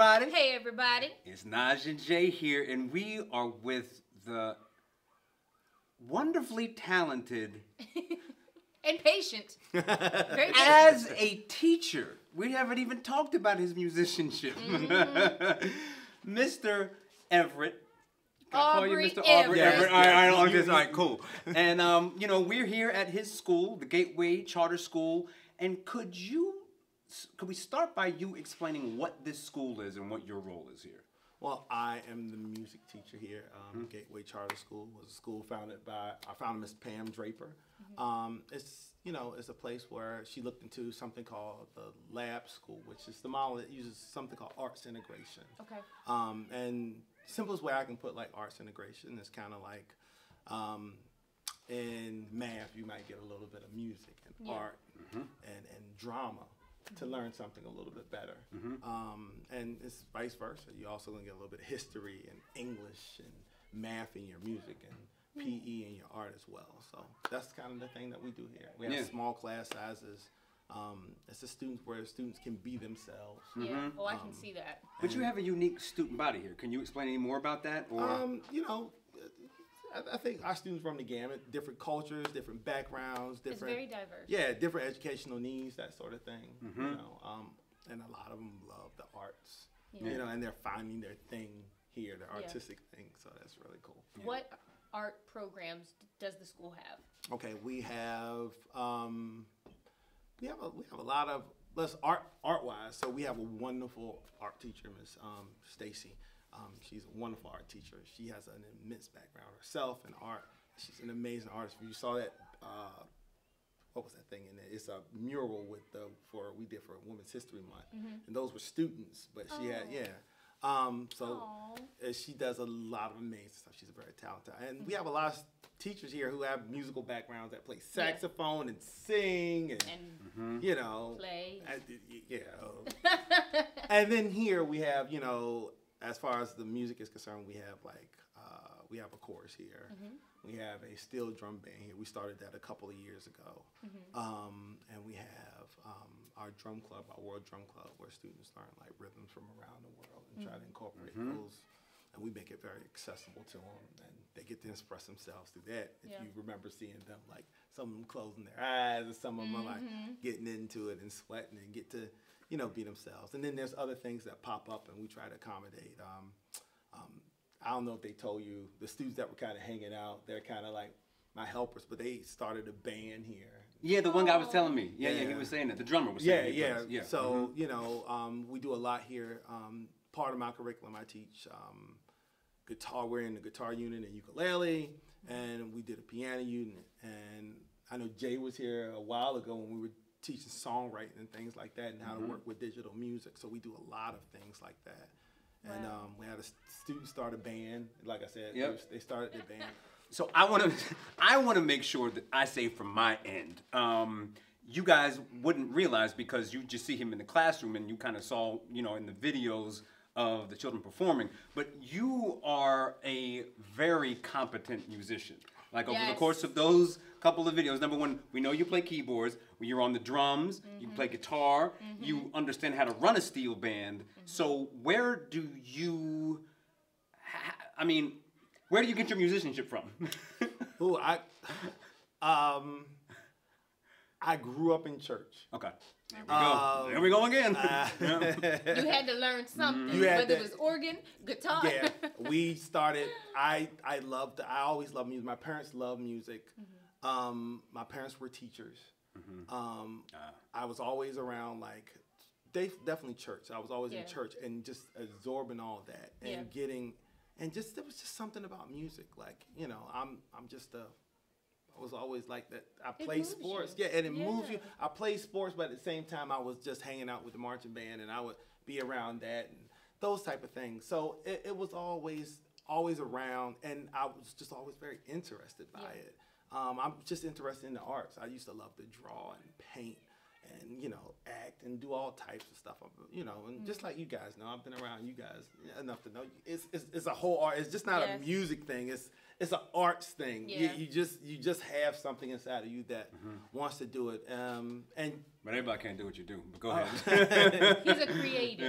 everybody! Hey everybody. It's Naja Jay here, and we are with the wonderfully talented. And patient. Patient. As a teacher, we haven't even talked about his musicianship. Mr. Everett. Can I call you Aubrey Mr. Aubrey Everett. Everett? All right, all right, okay, all right, cool. And um, you know, we're here at his school, the Gateway Charter School. And could you, could we start by you explaining what this school is and what your role is here? Well, I am the music teacher here. Um, Gateway Charter School was a school founded by our founder, Miss Pam Draper. Um, it's you know it's a place where she looked into something called the lab school, which is the model that uses something called arts integration. Okay. Um, and simplest way I can put like arts integration is kind of like um, in math you might get a little bit of music and Yeah. art and, and drama to learn something a little bit better. Um, and it's vice versa. You're also gonna get a little bit of history and English and math in your music and PE in your art as well. So that's kind of the thing that we do here. We have Yeah. small class sizes. Um, it's a students where students can be themselves. Yeah. Oh, I can see that. But you have a unique student body here. Can you explain any more about that? Or Um, you know, I, I think our students run the gamut, different cultures, different backgrounds, different. It's different very diverse. yeah, different educational needs, that sort of thing. Mm-hmm. You know, um, and a lot of them love the arts. Yeah. You know, and they're finding their thing here, their Yeah. artistic thing. So that's really cool. What art programs does the school have? Okay, we have um, we have a we have a lot of let's art art wise. So we have a wonderful art teacher, Miss um, Stacy. Um, she's a wonderful art teacher. She has an immense background herself in art. She's an amazing artist. You saw that. Uh, what was that thing in there? It's a mural with the for we did for Women's History Month, and those were students. But she had Mm-hmm. Oh. yeah. Um, so Aw. uh, she does a lot of amazing stuff. She's a very talented, and we have a lot of teachers here who have musical backgrounds that play saxophone and sing, and, And you know, play. I- yeah. and then here we have, you know, as far as the music is concerned, we have like uh, we have a chorus here. We have a steel drum band here. We started that a couple of years ago, um, and we have um, our drum club, our World Drum Club, where students learn like rhythms from around the world and try to incorporate those. And we make it very accessible to them, and they get to express themselves through that. If Yeah. you remember seeing them, like some of them closing their eyes, and some of them are like getting into it and sweating and get to, you know, be themselves. And then there's other things that pop up, and we try to accommodate. Um, um, I don't know if they told you the students that were kind of hanging out. They're kind of like my helpers, but they started a band here. Yeah, the one guy was telling me. Yeah, yeah, he was saying that. The drummer was Yeah, saying. he yeah, yeah. So mhm. you know, um, we do a lot here. Um, part of my curriculum, I teach um, guitar. We're in the guitar unit and ukulele, and we did a piano unit. And I know Jay was here a while ago when we were teaching songwriting and things like that, and how Mm-hmm. to work with digital music. So we do a lot of things like that. And Wow. um, we had a student start a band. Like I said, they Yep. was- they started their band. So I want to, I want to make sure that I say from my end, um, you guys wouldn't realize because you just see him in the classroom and you kind of saw, you know, in the videos of the children performing. But you are a very competent musician. Like over the course of those couple of videos, number one, we know you play keyboards. You're on the drums. You mm-hmm. play guitar. Mm-hmm. You understand how to run a steel band. Mm-hmm. So where do you? ha- I mean, where do you get your musicianship from? Ooh, I, um, I grew up in church. okay. There we go. Um, there we go again. You had to learn something, You had whether to- it was organ, guitar. yeah, we started. I I loved. I always loved music. My parents loved music. Um, my parents were teachers. Um, I was always around like they definitely church. I was always Yeah. in church and just absorbing all that and Yeah. getting and just there was just something about music. Like you know, I'm I'm just a. I was always like that. I play sports, you. yeah, and it moves you. I play sports, but at the same time, I was just hanging out with the marching band, and I would be around that and those type of things. So it, it was always always around, and I was just always very interested by Yeah. it. Um, I'm just interested in the arts. I used to love to draw and paint, and you know, act and do all types of stuff. You know, and Mm. just like you guys know, I've been around you guys enough to know it's it's, it's a whole art. It's just not Yes. a music thing. It's it's an arts thing. You, Yeah. you just you just have something inside of you that wants to do it. Um, and but everybody can't do what you do. But go Uh, ahead. He's a creative.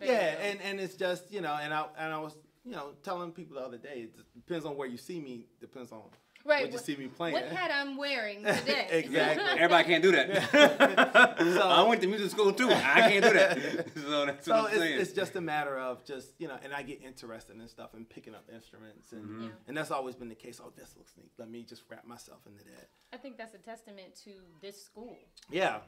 Yeah. Yeah, and, and it's just you know, and I and I was you know telling people the other day. It depends on where you see me. Depends on Right, what you see me playing. What hat I'm wearing today? Exactly. everybody can't do that. So- I went to music school too. I can't do that. so that's so what I'm it's, saying. it's just a matter of just you know, and I get interested in stuff and picking up instruments, and Mm-hmm. Yeah. and that's always been the case. Oh, this looks neat. Let me just wrap myself into that. I think that's a testament to this school. Yeah,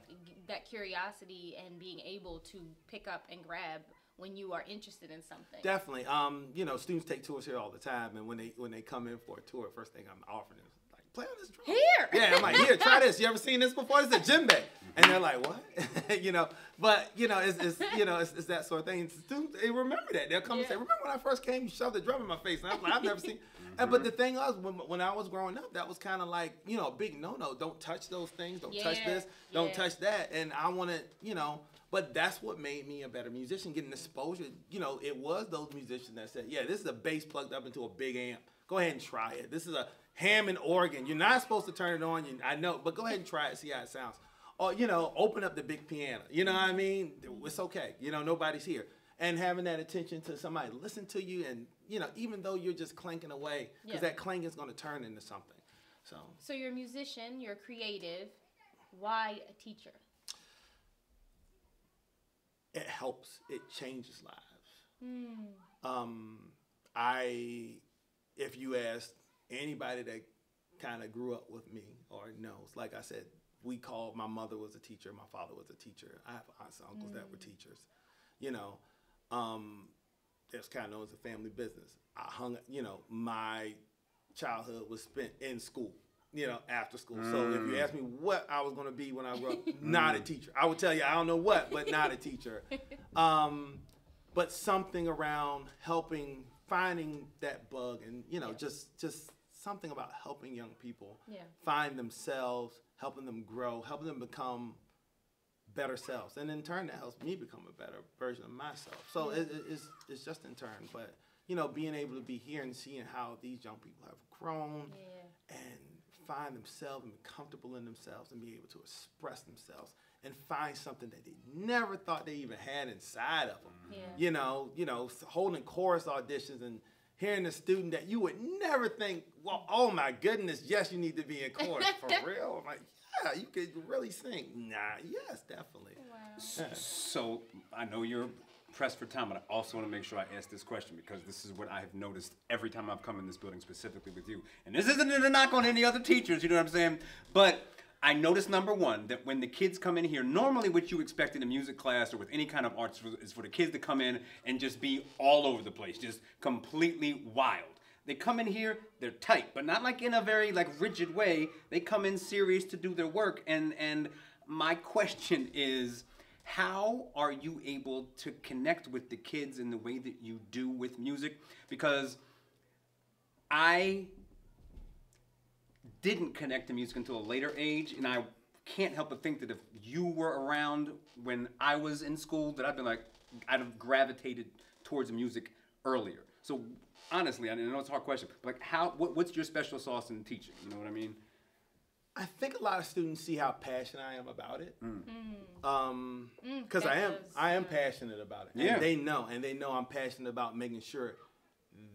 That curiosity and being able to pick up and grab when you are interested in something. definitely. Um, you know, students take tours here all the time, and when they when they come in for a tour, first thing I'm offering is like, play on this drum. Here. Yeah, I'm like, here, try this. You ever seen this before? This is a djembe. And they're like, what? you know, but you know, it's, it's you know, it's, it's that sort of thing. Students, they remember that. They'll come and say, remember when I first came, you shoved the drum in my face. And I'm like, I've never seen. And, but the thing was, when, when I was growing up, that was kind of like, you know, a big no-no. Don't touch those things. Don't touch this. Don't yeah. touch that. And I wanted, you know, but that's what made me a better musician, getting exposure. You know, it was those musicians that said, yeah, this is a bass plugged up into a big amp. Go ahead and try it. This is a Hammond organ. You're not supposed to turn it on. You, I know, but go ahead and try it. See how it sounds. Or you know, open up the big piano. You know what I mean? It's okay. You know, nobody's here. And having that attention to somebody listen to you, and you know, even though you're just clanking away, because Yeah. that clank is going to turn into something. So So you're a musician, you're creative. Why a teacher? It helps. It changes lives. Hmm. Um, I, if you ask anybody that kind of grew up with me or knows, like I said, we called. My mother was a teacher. My father was a teacher. I have aunts and uncles that were teachers. You know, um, it's kind of known as a family business. I hung, you know, my childhood was spent in school, you know, after school. So if you ask me what I was going to be when I grew up, not a teacher. I would tell you I don't know what, but not a teacher. Um, but something around helping, finding that bug, and you know, Yeah. just just something about helping young people Yeah. find themselves, helping them grow, helping them become better selves, and in turn that helps me become a better version of myself. So it, it- it's it's just in turn, but you know, being able to be here and seeing how these young people have grown Yeah. And find themselves and be comfortable in themselves and be able to express themselves and find something that they never thought they even had inside of them. Yeah. You know, you know, holding chorus auditions and hearing a student that you would never think, well, oh my goodness, yes, you need to be in chorus for real. I'm like, yeah, you could really sing. Nah, yes, definitely. Wow. So I know you're pressed for time, but I also want to make sure I ask this question because this is what I have noticed every time I've come in this building, specifically with you. And this isn't a knock on any other teachers, you know what I'm saying? But I noticed number one that when the kids come in here, normally what you expect in a music class or with any kind of arts is for the kids to come in and just be all over the place, just completely wild. They come in here, they're tight, but not like in a very like rigid way. They come in serious to do their work. And and my question is, how are you able to connect with the kids in the way that you do with music? Because I didn't connect to music until a later age, and I can't help but think that if you were around when I was in school, that I'd been like, I'd have gravitated towards music earlier. So honestly, I know it's a hard question, but like, how? What, what's your special sauce in teaching? You know what I mean? I think a lot of students see how passionate I am about it. Mm. Um, Mm, because I am, does, I am yeah. passionate about it. Yeah. And they know, and they know I'm passionate about making sure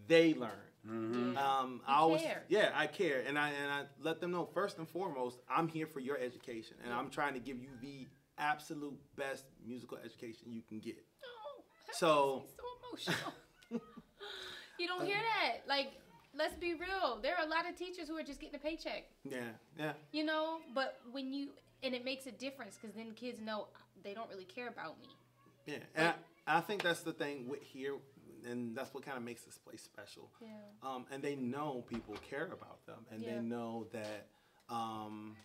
they learn. Mm-hmm. Um, You I always, care. yeah, I care, and I and I let them know first and foremost, I'm here for your education, and I'm trying to give you the absolute best musical education you can get. Oh, that So- makes me so emotional. you don't hear that. Like, let's be real. There are a lot of teachers who are just getting a paycheck. Yeah, yeah, You know, but when you and it makes a difference because then kids know they don't really care about me. yeah. And I, I think that's the thing with here, and that's what kind of makes this place special. Yeah. Um, and they know people care about them, and Yeah. they know that. Um,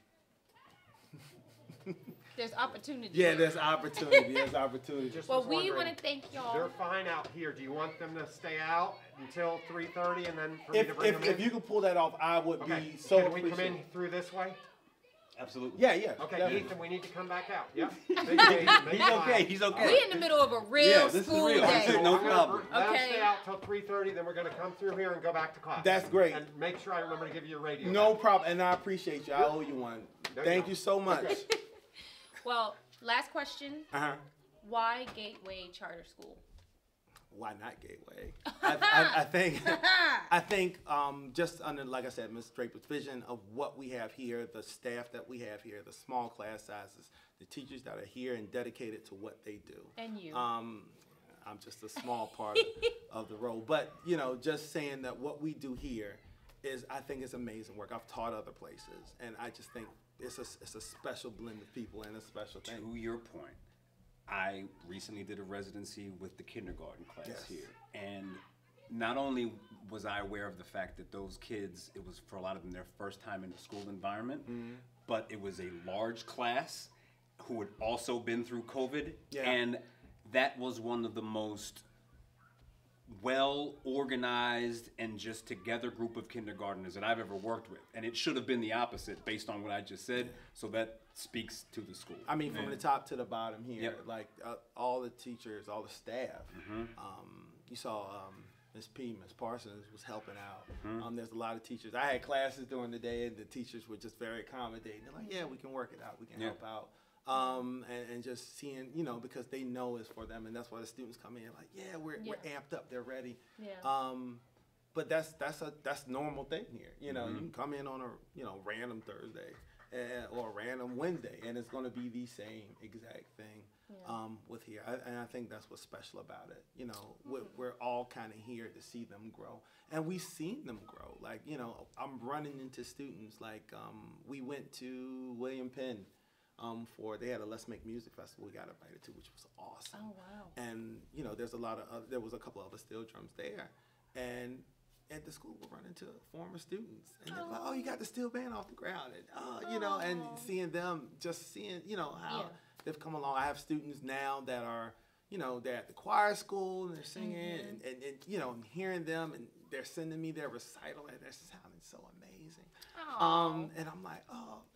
There's opportunity. yeah, there's opportunity. There's opportunity. Just Well, we want to thank y'all. They're fine out here. Do you want them to stay out until 3:30 and then for me if, to bring if, them if in? you could pull that off, I would okay. be so Can we come in through this way? Absolutely. Yeah, yeah. Okay, definitely. Ethan, we need to come back out. Yeah. Big day, big He's time. okay. He's okay. We're in the middle of a real Yeah, this is real. day. This no problem. br- Let Okay. stay out till 3:30, then we're gonna come through here and go back to class. That's great. And make sure I remember to give you a radio. No back. problem, and I appreciate you. I owe you one. There Thank go. you so much. Well, last question: Uh-huh. Why Gateway Charter School? Why not Gateway? I, I, I think I think um, just under, like I said, Ms. Draper's vision of what we have here, the staff that we have here, the small class sizes, the teachers that are here and dedicated to what they do. And you. Um, I'm just a small part of, the role, but you know, just saying that what we do here is, I think, is amazing work. I've taught other places, and I just think it's a it's a special blend of people and a special thing. To your point, I recently did a residency with the kindergarten class Yes. here, and not only was I aware of the fact that those kids, it was for a lot of them their first time in a school environment, Mm-hmm. but it was a large class who had also been through COVID, Yeah. and that was one of the most well organized and just together group of kindergartners that I've ever worked with. And it should have been the opposite based on what I just said. So that speaks to the school. I mean, from the top to the bottom here, Yep. like uh, all the teachers, all the staff. Um, you saw um, Miss P, Miss Parsons was helping out. Um, there's a lot of teachers. I had classes during the day, and the teachers were just very accommodating. They're like, "Yeah, we can work it out. We can Yeah. help out." Um, and, and just seeing, you know, because they know it's for them, and that's why the students come in like, "Yeah, we're, we're amped up. They're ready." Yeah. Um, but that's that's a that's normal thing here. You know, you can come in on a you know random Thursday uh, or a random Wednesday, and it's going to be the same exact thing. um, with here, I, and I think that's what's special about it. You know, we're, we're all kind of here to see them grow, and we've seen them grow. Like you know, I'm running into students. Like um, we went to William Penn um, for they had a Let's Make Music festival we got invited to, which was awesome. Oh wow. And you know, there's a lot of uh, there was a couple of other steel drums there, and at the school we'll run into former students, and they're like, "Oh, you got the steel band off the ground," and oh, you know, and seeing them, just seeing, you know, how Yeah. they've come along. I have students now that are, you know, they're at the choir school and they're singing, Mm-hmm. and, and, and you know, I'm hearing them, and they're sending me their recital, and they're sounding so amazing. Oh. Um, and I'm like, oh, I had a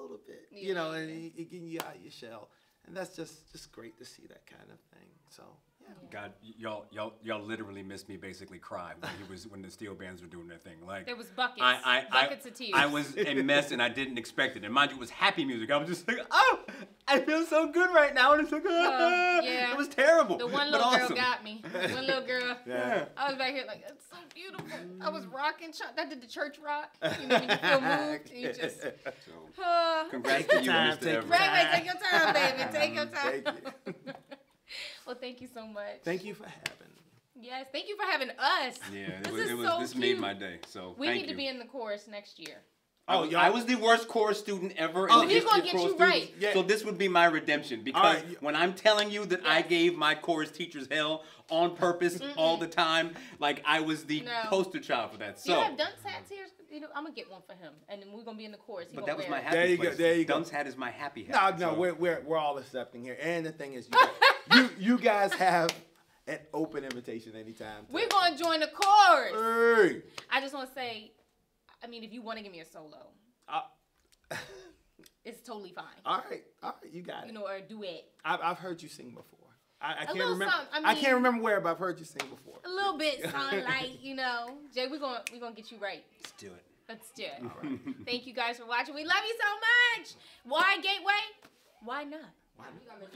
little bit, you know, and getting you out of your shell, and that's just just great to see that kind of thing. So yeah. God, y'all, y'all, y'all literally missed me basically cry when he was when the steel bands were doing their thing. Like There was buckets, I, I, buckets I, of tears. I was a mess and I didn't expect it. And mind you, it was happy music. I was just like, oh, I feel so good right now. And it's like, ah, yeah. it was terrible. The one but little girl got me. The one little girl. Yeah. I was back here like, that's so beautiful. I was rocking. ch- I did the church rock. You know, when you feel moved, you just. So, Uh, congrats to you, time, Mr. take your Everett. right, right. Take your time, baby. Take your time. Thank you. Well, thank you so much. Thank you for having me. Yes, thank you for having us. Yeah, it This was, is it was, so this made my day. So We thank need you. to be in the chorus next year. Oh, was, y'all- I was the worst chorus student ever. in Oh, the we're history gonna get you students. right. Yeah. So this would be my redemption because right, when I'm telling you that I gave my chorus teachers hell on purpose all the time, like I was the No. poster child for that. So you have dunce hats here? You know, I'm gonna get one for him, and then we're gonna be in the chorus. He but that was my it. happy There you go, there you go. Dunce hat is my happy No, hat. no, so- we're, we're, we're all accepting here. And the thing is, you, you, you guys have an open invitation anytime. to- We're gonna join the chorus. Hey. I just want to say, I mean, if you want to give me a solo, Uh, it's totally fine. all right, all right, you got it. You know, or a duet. I've, I've heard you sing before. I, I can't remember. something, I I, can't remember where, but I've heard you sing before. A little bit sunlight, you know. Jay, we're gonna we're gonna get you right. Let's do it. Let's do it. All right. Thank you guys for watching. We love you so much. Why Gateway? Why not?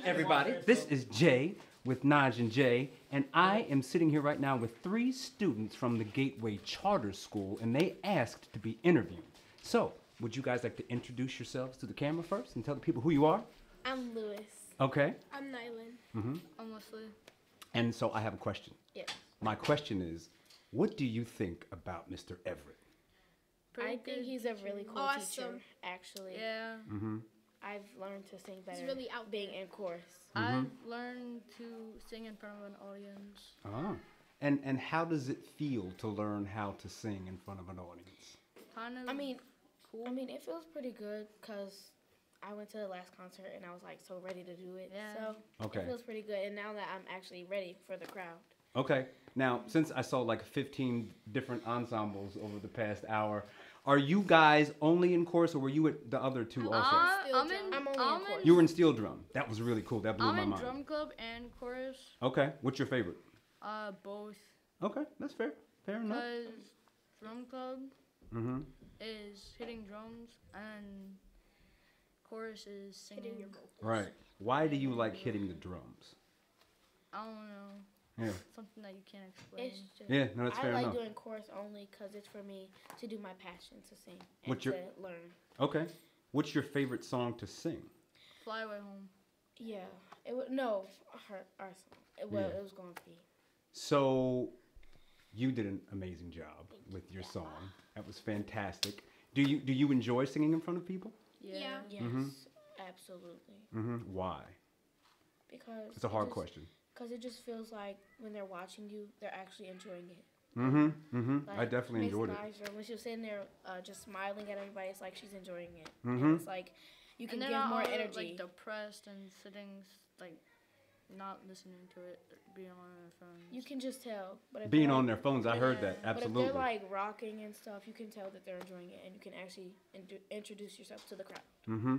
Everybody, this is Jay with Naj and Jay, and I am sitting here right now with three students from the Gateway Charter School, and they asked to be interviewed. So, would you guys like to introduce yourselves to the camera first and tell the people who you are? I'm Lewis. Okay. I'm Nylan. I'm mm-hmm. Leslie. And so I have a question. Yes. My question is, what do you think about Mr. Everett? I think he's a really cool teacher. Actually, Yeah, mm-hmm. I've learned to sing better. It's really out being in chorus. I've learned to sing in front of an audience. Ah. And and how does it feel to learn how to sing in front of an audience? Kind of. I mean, I mean, it feels pretty good because I went to the last concert and I was like so ready to do it. Yeah. So Okay. it feels pretty good. And now that I'm actually ready for the crowd. Okay. Now, since I saw like 15 different ensembles over the past hour, are you guys only in chorus or were you at the other two also? Uh, Steel I'm in. I'm only in I'm in, chorus. you were in steel drum. That was really cool. That blew I'm my in mind. drum club and chorus. Okay. What's your favorite? Uh, both. Okay, that's fair. Fair enough. Because drum club Mm-hmm. is hitting drums and chorus is singing. Right. Why do you like hitting the drums? I don't know. Yeah. Something that you can't explain. It's just, Yeah, no, that's I fair like enough. doing chorus only because it's for me to do my passion to sing and What's your- to learn. Okay. What's your favorite song to sing? Fly away home. Yeah. It would no her our song. It, well, Yeah. it was going to be. So, you did an amazing job with your song. That was fantastic. Do you do you enjoy singing in front of people? Yeah. Yes, Mm-hmm. absolutely. Mm-hmm. Why? Because It's a hard question. Because it just feels like when they're watching you, they're actually enjoying it. Mm-hmm. Mm-hmm. I definitely Miss enjoyed it. Naja, when she was sitting there uh, just smiling at everybody, it's like she's enjoying it. Mhm. And it's like you can and they're give not more all, energy. like depressed and sitting like not listening to it, being on their phones. you can just tell. But Being they're, on their phones, I heard Yeah. that. But if Absolutely. they're like rocking and stuff, you can tell that they're enjoying it, and you can actually indu- introduce yourself to the crowd. mm-hmm.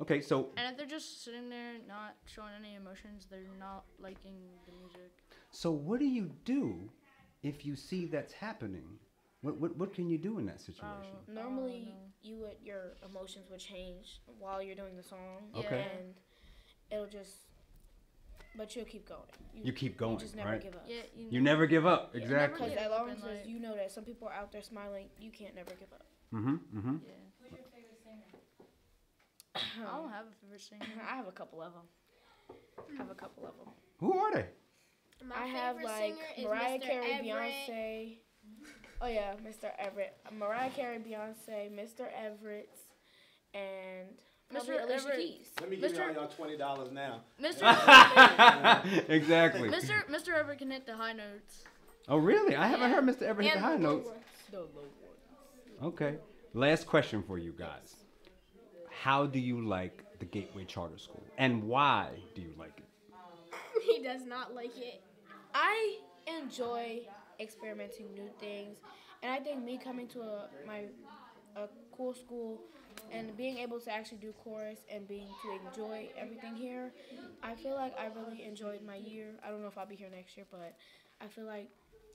Okay, so And if they're just sitting there not showing any emotions, they're not liking the music. so what do you do if you see that's happening? What what, what can you do in that situation? Oh, Normally, no. you would your emotions would change while you're doing the song, Okay. and it'll just. But you'll keep going. You keep going, You just never right? give up. Yeah, you, You never give up. Exactly. Because Yeah, as long as you know that some people are out there smiling, you can't never give up. Mm-hmm. Mm-hmm. Yeah. I don't have a favorite singer. I have a couple of them. I have a couple of them. Who are they? My I have favorite like singer is Mariah Mr. Carey, Everett. Beyonce. Oh yeah, Mr. Everett, Mariah Carey, Beyonce, Mr. Everett, and probably Mr. Alicia Everett. Keys. Let me give Mr. y'all y'all twenty dollars now. Mr. exactly. Mr. Mr. Everett can hit the high notes. Oh, really? I haven't Yeah. heard Mr. Everett hit the high the low notes. ones. The low ones. Okay. Last question for you guys. How do you like the Gateway Charter School? And why do you like it? he does not like it. I enjoy experimenting new things, and I think me coming to a my a cool school and being able to actually do chorus and being to enjoy everything here, I feel like I really enjoyed my year. I don't know if I'll be here next year, but I feel like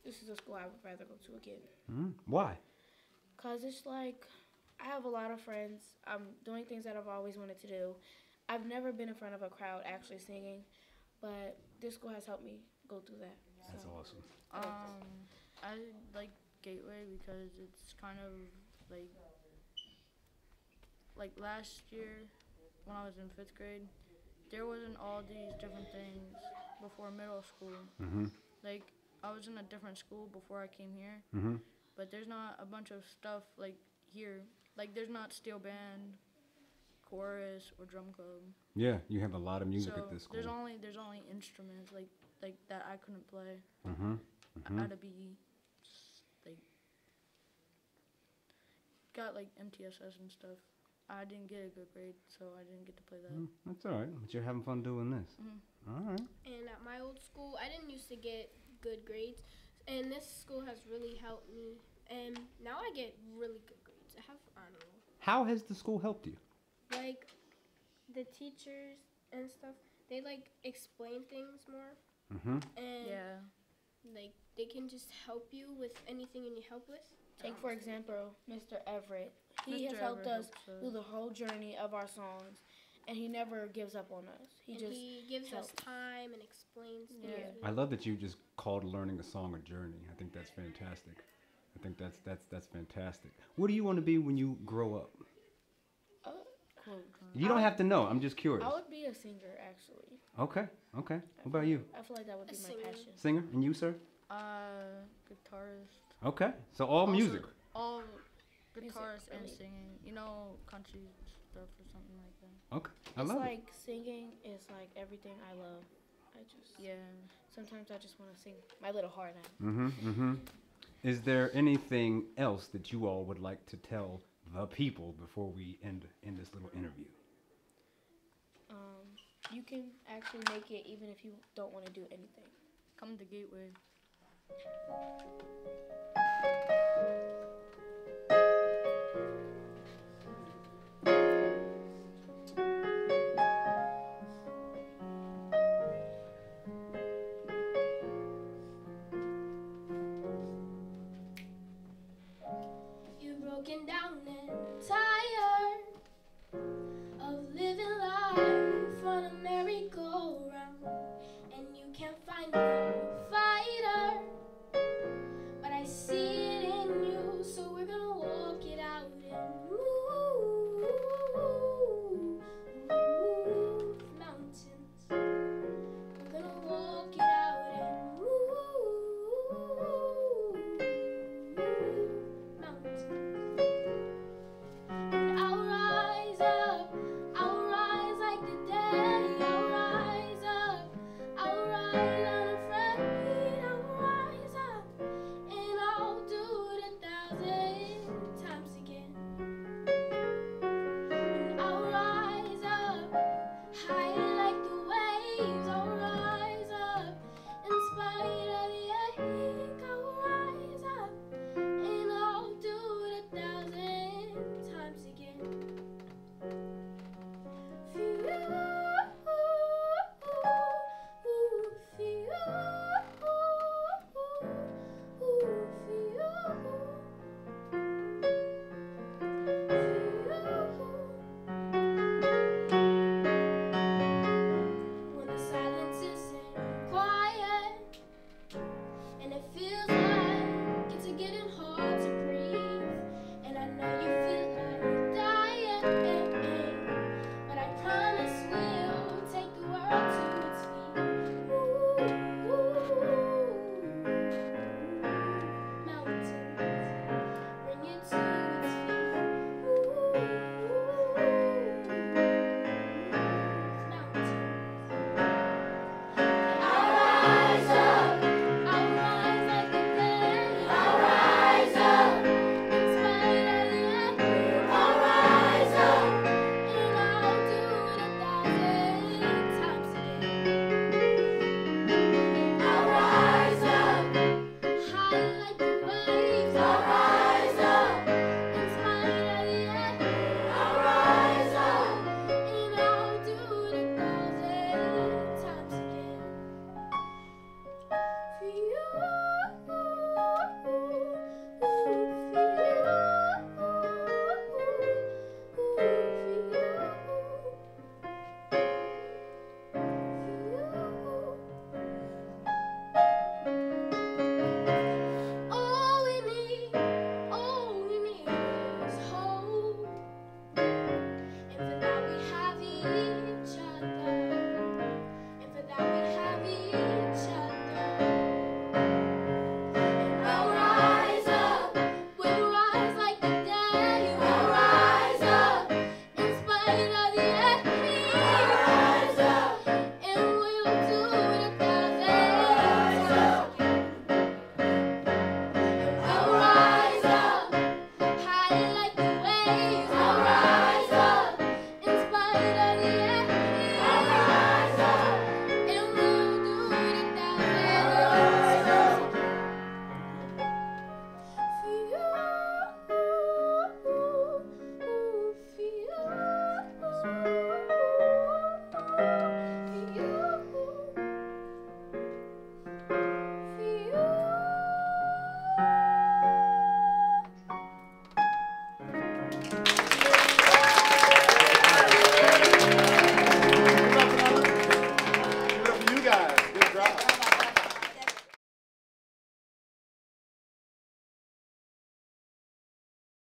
this is a school I would rather go to again. Mhm. Why? Cause it's like I have a lot of friends. I'm doing things that I've always wanted to do. I've never been in front of a crowd actually singing, but this school has helped me go through that. That's So, awesome. I like. Um, I like Gateway because it's kind of like like last year when I was in fifth grade, there wasn't all these different things before middle school. Mm-hmm. Like I was in a different school before I came here, Mm-hmm. but there's not a bunch of stuff like here. Like there's not steel band, chorus, or drum club. Yeah, you have a lot of music so at this school. there's only there's only instruments like like that I couldn't play. mm-hmm. I had to be like got like MTSS and stuff. I didn't get a good grade, so I didn't get to play that. Mm, that's all right. But you're having fun doing this. Mhm. All right. And at my old school, I didn't used to get good grades, and this school has really helped me. And now I get really good grades. I have honor roll. How has the school helped you? Like the teachers and stuff, they like explain things more, Mm-hmm. and Yeah. like they can just help you with anything you need help with. Take for example, Mr. Everett. He Mr. has helped Everett us helps through the whole journey of our songs, and he never gives up on us. He and just he gives us time and explains things. Yeah. really I love that you just called learning a song a journey. I think that's fantastic. I think that's that's that's fantastic. What do you want to be when you grow up? Quote. You don't have to know. I'm just curious. I would be a singer actually. Okay. Okay. What about you? I feel like that would A be my singer. passion. Singer? And you, sir? Uh, guitarist. Okay. So all Also- music. All Music, guitarist and singing. You know, country stuff or something like that. Okay. I it's love it. like singing is like everything I love. I just Yeah. sometimes I just want to sing my little heart out. Mm-hmm. Mm-hmm. Is there anything else that you all would like to tell the people before we end end this little interview? Um, you can actually make it even if you don't want to do anything. Come to Gateway.